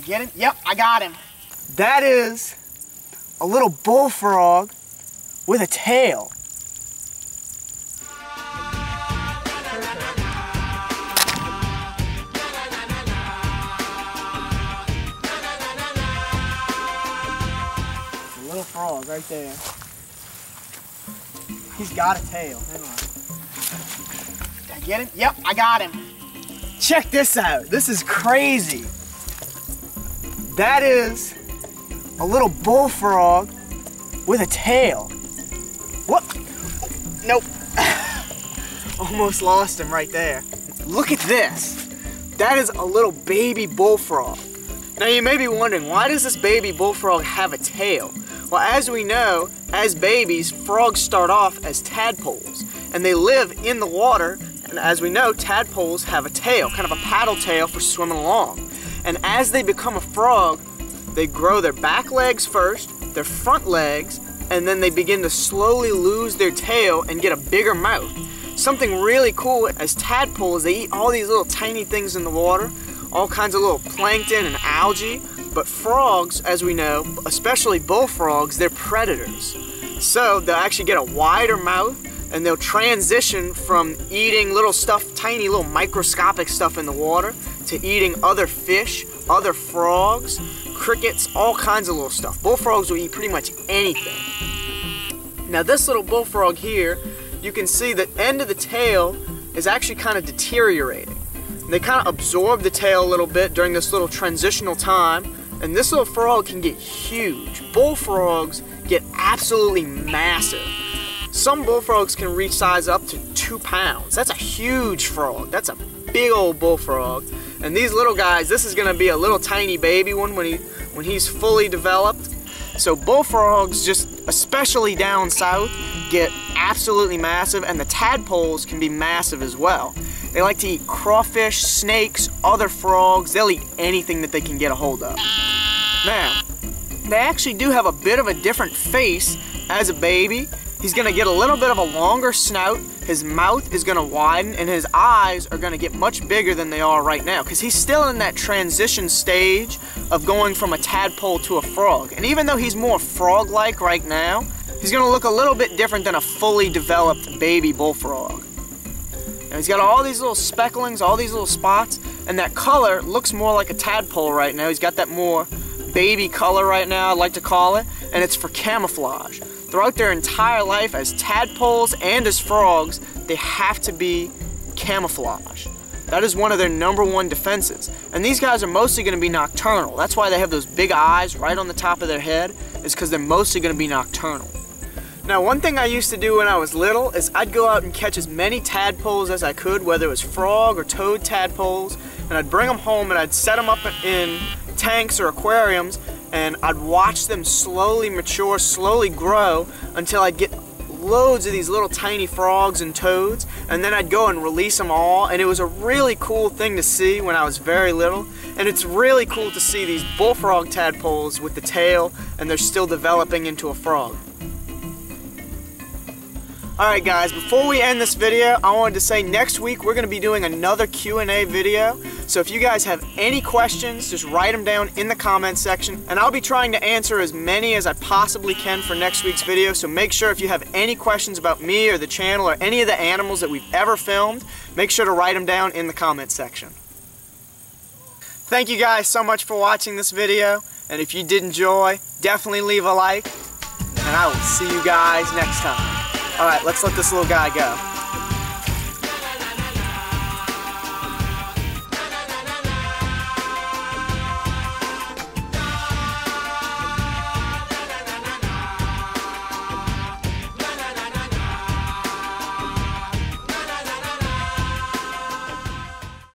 I get him? Yep, I got him. That is a little bullfrog with a tail. A little frog right there. He's got a tail. Hang on. Did I get him? Yep, I got him. Check this out. This is crazy. That is a little bullfrog with a tail. What? Nope. Almost lost him right there. Look at this. That is a little baby bullfrog. Now you may be wondering, why does this baby bullfrog have a tail? Well, as we know, as babies, frogs start off as tadpoles, and they live in the water, and as we know, tadpoles have a tail, kind of a paddle tail for swimming along. And as they become a frog, they grow their back legs first, their front legs, and then they begin to slowly lose their tail and get a bigger mouth. Something really cool as tadpoles, they eat all these little tiny things in the water, all kinds of little plankton and algae. But frogs, as we know, especially bullfrogs, they're predators. So they'll actually get a wider mouth and they'll transition from eating little stuff, tiny little microscopic stuff in the water, to eating other fish, other frogs, crickets, all kinds of little stuff. Bullfrogs will eat pretty much anything. Now this little bullfrog here, you can see the end of the tail is actually kind of deteriorating. They kind of absorb the tail a little bit during this little transitional time, and this little frog can get huge. Bullfrogs get absolutely massive. Some bullfrogs can reach size up to two pounds. That's a huge frog. That's a big old bullfrog. And these little guys, this is gonna be a little tiny baby one when he when he's fully developed. So bullfrogs, just especially down south, get absolutely massive, and the tadpoles can be massive as well. They like to eat crawfish, snakes, other frogs. They'll eat anything that they can get a hold of. Now, they actually do have a bit of a different face as a baby. He's gonna get a little bit of a longer snout, his mouth is gonna widen, and his eyes are gonna get much bigger than they are right now, because he's still in that transition stage of going from a tadpole to a frog. And even though he's more frog-like right now, he's gonna look a little bit different than a fully developed baby bullfrog. Now he's got all these little specklings, all these little spots, and that color looks more like a tadpole right now. He's got that more baby color right now, I'd like to call it, and it's for camouflage. Throughout their entire life as tadpoles and as frogs, they have to be camouflage. That is one of their number one defenses. And these guys are mostly going to be nocturnal. That's why they have those big eyes right on the top of their head, is because they're mostly going to be nocturnal. Now, one thing I used to do when I was little is I'd go out and catch as many tadpoles as I could, whether it was frog or toad tadpoles, and I'd bring them home and I'd set them up in tanks or aquariums and I'd watch them slowly mature, slowly grow until I'd get loads of these little tiny frogs and toads and then I'd go and release them all and it was a really cool thing to see when I was very little and it's really cool to see these bullfrog tadpoles with the tail and they're still developing into a frog. Alright guys, before we end this video, I wanted to say next week we're going to be doing another Q&A video. So if you guys have any questions, just write them down in the comments section. And I'll be trying to answer as many as I possibly can for next week's video. So make sure if you have any questions about me or the channel or any of the animals that we've ever filmed, make sure to write them down in the comments section. Thank you guys so much for watching this video. And if you did enjoy, definitely leave a like. And I will see you guys next time. Alright, let's let this little guy go.